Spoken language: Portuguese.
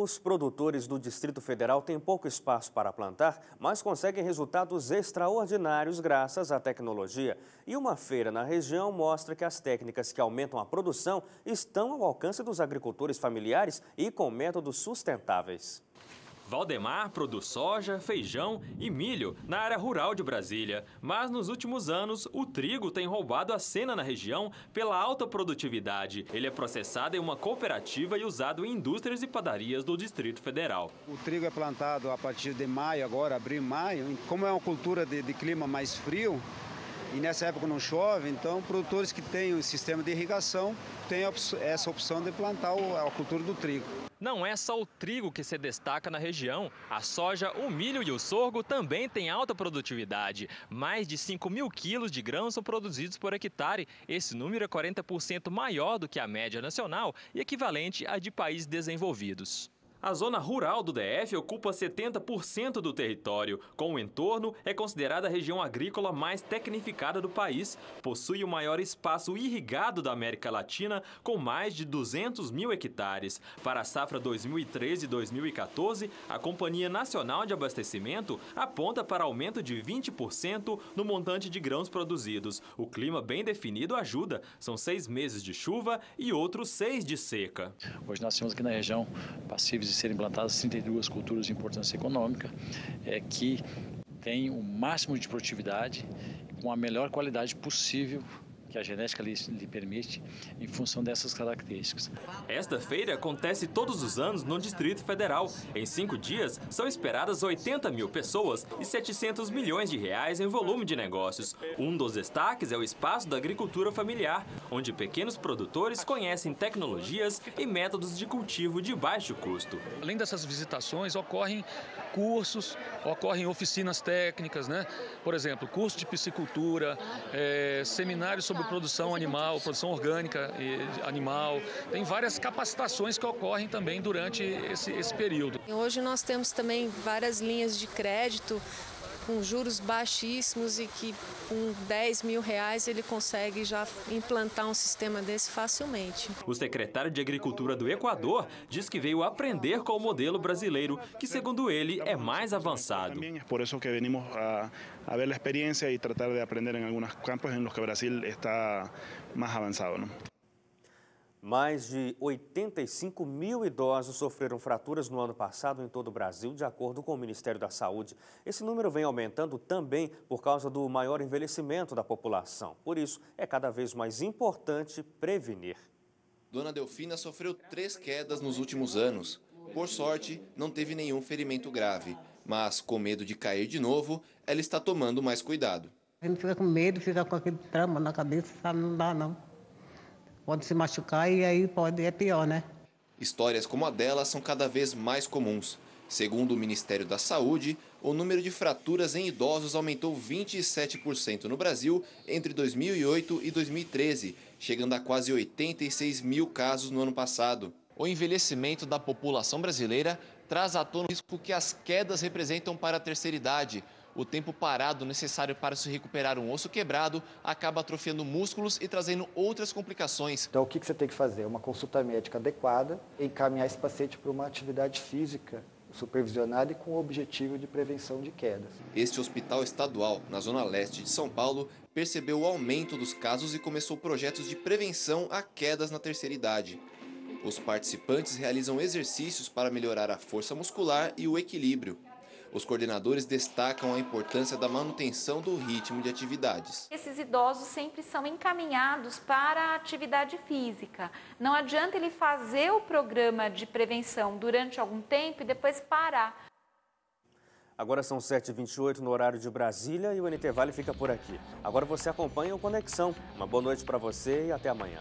Os produtores do Distrito Federal têm pouco espaço para plantar, mas conseguem resultados extraordinários graças à tecnologia. E uma feira na região mostra que as técnicas que aumentam a produção estão ao alcance dos agricultores familiares e com métodos sustentáveis. Valdemar produz soja, feijão e milho na área rural de Brasília. Mas nos últimos anos, o trigo tem roubado a cena na região pela alta produtividade. Ele é processado em uma cooperativa e usado em indústrias e padarias do Distrito Federal. O trigo é plantado a partir de maio, agora, abril, maio. Como é uma cultura de, de clima mais frio, e nessa época não chove, então produtores que têm o sistema de irrigação têm essa opção de plantar a cultura do trigo. Não é só o trigo que se destaca na região. A soja, o milho e o sorgo também têm alta produtividade. Mais de 5 mil quilos de grãos são produzidos por hectare. Esse número é 40% maior do que a média nacional e equivalente à de países desenvolvidos. A zona rural do DF ocupa 70% do território. Com o entorno, é considerada a região agrícola mais tecnificada do país. Possui o maior espaço irrigado da América Latina, com mais de 200 mil hectares. Para a safra 2013-2014, a Companhia Nacional de Abastecimento aponta para aumento de 20% no montante de grãos produzidos. O clima bem definido ajuda. São seis meses de chuva e outros seis de seca. Hoje nós temos aqui na região passíveis de serem implantadas 32 culturas de importância econômica, é, que têm o máximo de produtividade com a melhor qualidade possível que a genética lhe, lhe, permite em função dessas características. Esta feira acontece todos os anos no Distrito Federal. Em cinco dias, são esperadas 80 mil pessoas e 700 milhões de reais em volume de negócios. Um dos destaques é o espaço da agricultura familiar, onde pequenos produtores conhecem tecnologias e métodos de cultivo de baixo custo. Além dessas visitações, ocorrem cursos, ocorrem oficinas técnicas, né? Por exemplo, curso de piscicultura, é, seminários sobre produção animal, produção orgânica animal. Tem várias capacitações que ocorrem também durante esse, esse período. Hoje nós temos também várias linhas de crédito com juros baixíssimos e que com 10 mil reais ele consegue já implantar um sistema desse facilmente. O secretário de Agricultura do Equador diz que veio aprender com o modelo brasileiro, que segundo ele é mais avançado. Por isso que venimos a, a ver a experiência e tratar de aprender em alguns campos em los que Brasil está mais avançado. Não? Mais de 85 mil idosos sofreram fraturas no ano passado em todo o Brasil, de acordo com o Ministério da Saúde. Esse número vem aumentando também por causa do maior envelhecimento da população. Por isso, é cada vez mais importante prevenir. Dona Delfina sofreu três quedas nos últimos anos. Por sorte, não teve nenhum ferimento grave. Mas, com medo de cair de novo, ela está tomando mais cuidado. A gente fica com medo, fica com aquele trama na cabeça, sabe? Não dá, não pode se machucar e aí pode é pior, né? Histórias como a dela são cada vez mais comuns. Segundo o Ministério da Saúde, o número de fraturas em idosos aumentou 27% no Brasil entre 2008 e 2013, chegando a quase 86 mil casos no ano passado. O envelhecimento da população brasileira traz à tona o risco que as quedas representam para a terceira idade, o tempo parado necessário para se recuperar um osso quebrado acaba atrofiando músculos e trazendo outras complicações. Então, o que você tem que fazer? Uma consulta médica adequada, encaminhar esse paciente para uma atividade física supervisionada e com o objetivo de prevenção de quedas. Este hospital estadual, na zona leste de São Paulo, percebeu o aumento dos casos e começou projetos de prevenção a quedas na terceira idade. Os participantes realizam exercícios para melhorar a força muscular e o equilíbrio. Os coordenadores destacam a importância da manutenção do ritmo de atividades. Esses idosos sempre são encaminhados para a atividade física. Não adianta ele fazer o programa de prevenção durante algum tempo e depois parar. Agora são 7h28 no horário de Brasília e o NT Vale fica por aqui. Agora você acompanha o Conexão. Uma boa noite para você e até amanhã.